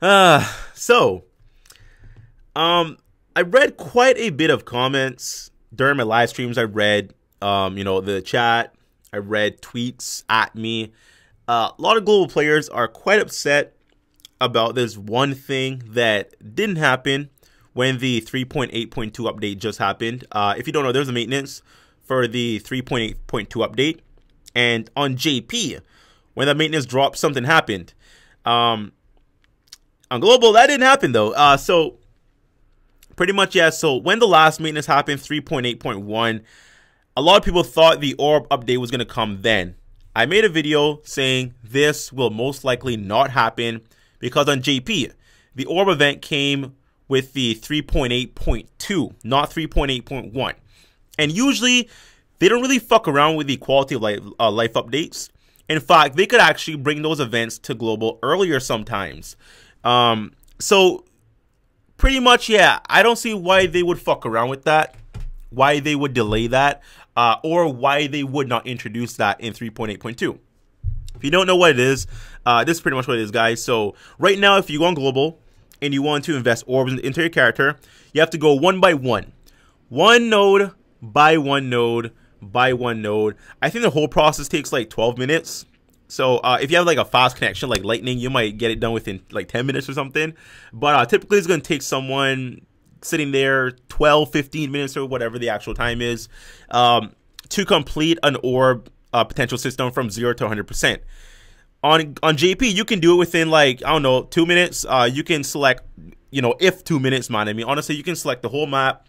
Uh, so, um, I read quite a bit of comments during my live streams. I read, um, you know, the chat. I read tweets at me. Uh, a lot of global players are quite upset about this one thing that didn't happen when the 3.8.2 update just happened. Uh, if you don't know, there's a maintenance for the 3.8.2 update, and on JP, when that maintenance dropped, something happened. Um, on global, that didn't happen though. Uh, so pretty much yeah. So when the last maintenance happened, 3.8.1, a lot of people thought the orb update was gonna come then. I made a video saying this will most likely not happen because on JP, the orb event came with the 3.8.2, not 3.8.1. And usually, they don't really fuck around with the quality of life, uh, life updates. In fact, they could actually bring those events to global earlier sometimes. Um, so pretty much, yeah, I don't see why they would fuck around with that, why they would delay that, uh, or why they would not introduce that in 3.8.2. If you don't know what it is, uh, this is pretty much what it is, guys. So right now, if you go on global and you want to invest orbs into your character, you have to go one by one, one node by one node by one node. I think the whole process takes like 12 minutes. So uh, if you have like a fast connection like lightning, you might get it done within like 10 minutes or something. But uh, typically it's going to take someone sitting there 12, 15 minutes or whatever the actual time is um, to complete an orb uh, potential system from 0 to 100%. On, on JP, you can do it within like, I don't know, two minutes. Uh, you can select, you know, if two minutes, man. I mean, honestly, you can select the whole map,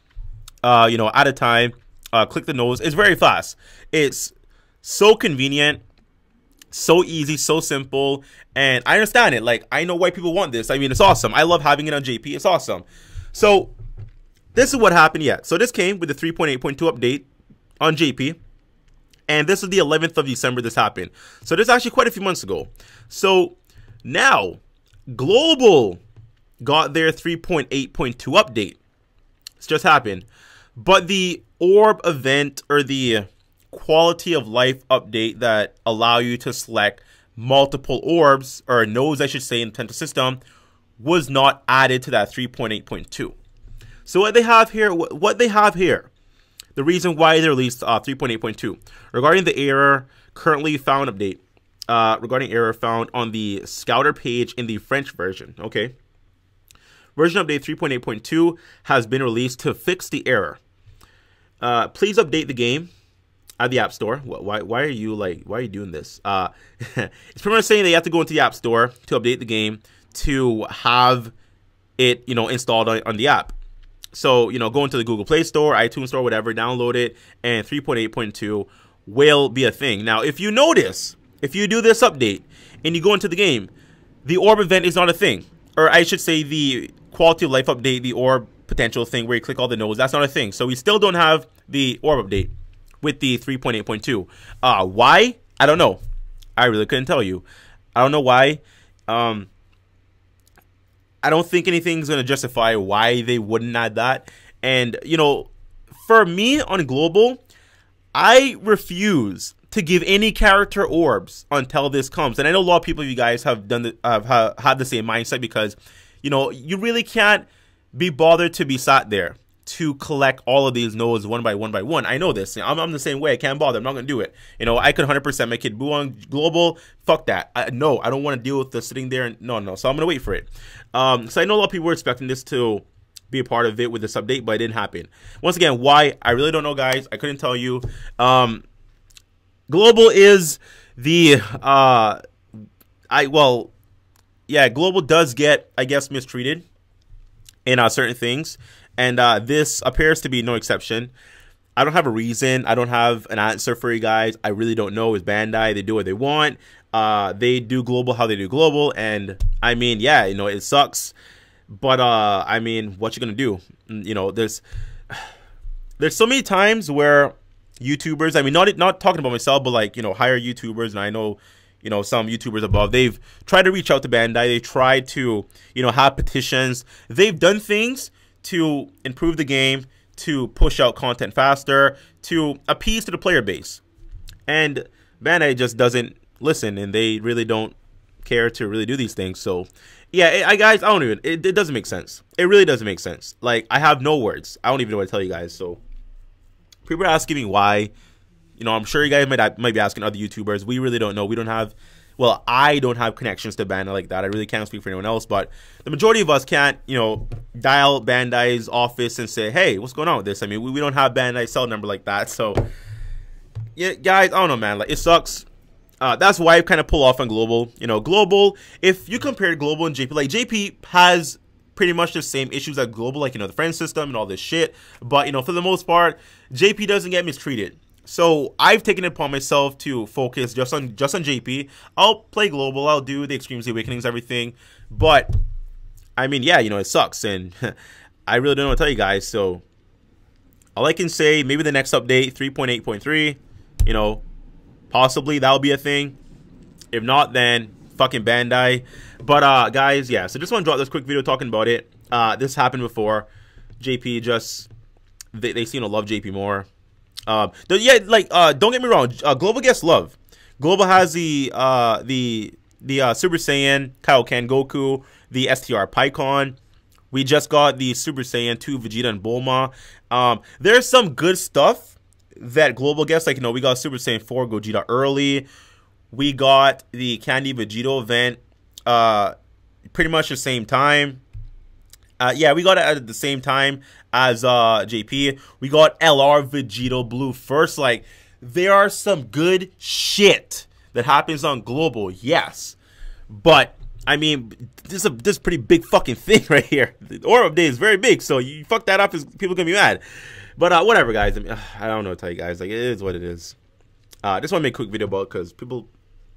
uh, you know, at a time uh, click the nodes. It's very fast. It's so convenient, so easy, so simple, and I understand it. Like I know why people want this. I mean, it's awesome. I love having it on JP. It's awesome. So this is what happened. yet. So this came with the 3.8.2 update on JP. And this is the 11th of December this happened. So this is actually quite a few months ago. So now Global got their 3.8.2 update. It's just happened. But the orb event or the quality of life update that allow you to select multiple orbs or nodes I should say in the Potential system was not added to that 3.8.2. So what they have here, what they have here, the reason why they released uh, 3.8.2 regarding the error currently found update, uh, regarding error found on the Scouter page in the French version. Okay, version update 3.8.2 has been released to fix the error. Uh, please update the game at the App Store. Why, why are you like, why are you doing this? Uh, it's pretty much saying that you have to go into the App Store to update the game to have it, you know, installed on, on the app. So, you know, go into the Google Play Store, iTunes Store, whatever, download it, and 3.8.2 will be a thing. Now, if you notice, if you do this update and you go into the game, the orb event is not a thing. Or I should say the quality of life update, the orb potential thing where you click all the nodes. That's not a thing. So we still don't have the orb update with the 3.8.2. Uh, why? I don't know. I really couldn't tell you. I don't know why. Um, I don't think anything's going to justify why they wouldn't add that. And, you know, for me on global, I refuse to give any character orbs until this comes. And I know a lot of people, you guys, have done the, have, have had the same mindset because, you know, you really can't – be bothered to be sat there to collect all of these nodes one by one by one. I know this. I'm, I'm the same way. I can't bother. I'm not going to do it. You know, I could 100% make it boo on global. Fuck that. I, no, I don't want to deal with the sitting there. And, no, no. So I'm going to wait for it. Um, so I know a lot of people were expecting this to be a part of it with this update, but it didn't happen. Once again, why? I really don't know, guys. I couldn't tell you. Um, global is the, uh, I, well, yeah, global does get, I guess, mistreated in uh, certain things, and uh, this appears to be no exception. I don't have a reason. I don't have an answer for you guys. I really don't know. Is Bandai? They do what they want. Uh, they do global how they do global, and I mean, yeah, you know, it sucks, but uh, I mean, what you gonna do? Mm, you know, there's there's so many times where YouTubers. I mean, not not talking about myself, but like you know, higher YouTubers, and I know you know some YouTubers above. They've tried to reach out to Bandai. They tried to you know have petitions. They've done things to improve the game, to push out content faster, to appease to the player base, and Bandai just doesn't listen, and they really don't care to really do these things. So, yeah, I guys, I don't even. It, it doesn't make sense. It really doesn't make sense. Like I have no words. I don't even know what to tell you guys. So, people are asking me why. You know, I'm sure you guys might might be asking other YouTubers. We really don't know. We don't have. Well, I don't have connections to Bandai like that. I really can't speak for anyone else, but the majority of us can't, you know, dial Bandai's office and say, "Hey, what's going on with this?" I mean, we, we don't have Bandai cell number like that. So, yeah, guys, I don't know, man. Like, it sucks. Uh, that's why I kind of pull off on Global. You know, Global, if you compare Global and JP, like JP has pretty much the same issues as Global, like, you know, the friend system and all this shit. But, you know, for the most part, JP doesn't get mistreated. So I've taken it upon myself to focus just on just on JP. I'll play Global, I'll do the Extremes the Awakenings, everything. But, I mean, yeah, you know, it sucks. And I really don't know what to tell you guys. So, all I can say, maybe the next update, 3.8.3, you know, Possibly that'll be a thing. If not, then fucking Bandai. But uh, guys, yeah. So just want to drop this quick video talking about it. Uh, this happened before. JP just they they seem to love JP more. Um, yeah, like uh, don't get me wrong. Uh, Global gets love. Global has the uh the the uh, Super Saiyan Kaioken Goku, the STR Pikkon. We just got the Super Saiyan 2 Vegeta and Bulma. Um, there's some good stuff that global guest. Like, you know, we got Super Saiyan 4 Gogeta early. We got the Candy Vegito event uh, pretty much the same time. Uh, yeah, we got it at the same time as uh, JP. We got LR Vegito Blue first. Like, there are some good shit that happens on Global, yes. But, I mean, this is a this is pretty big fucking thing right here. The Orb Day is very big, so you fuck that up, is people gonna be mad. But uh, whatever, guys. I, mean, I don't know what to tell you guys. Like, it is what it is. Uh, just want to make a quick video about because people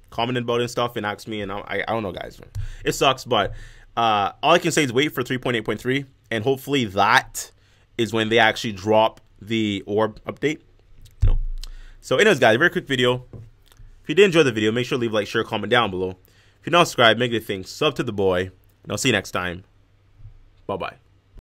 commented about it and stuff and asked me, and I, I don't know, guys. It sucks, but uh, all I can say is wait for 3.8.3, and hopefully that is when they actually drop the orb update. No. So, anyways, guys, very quick video. If you did enjoy the video, make sure to leave a like, share, comment down below. If you're not subscribed, make it a thing. Sub to the boy, and I'll see you next time. Bye bye.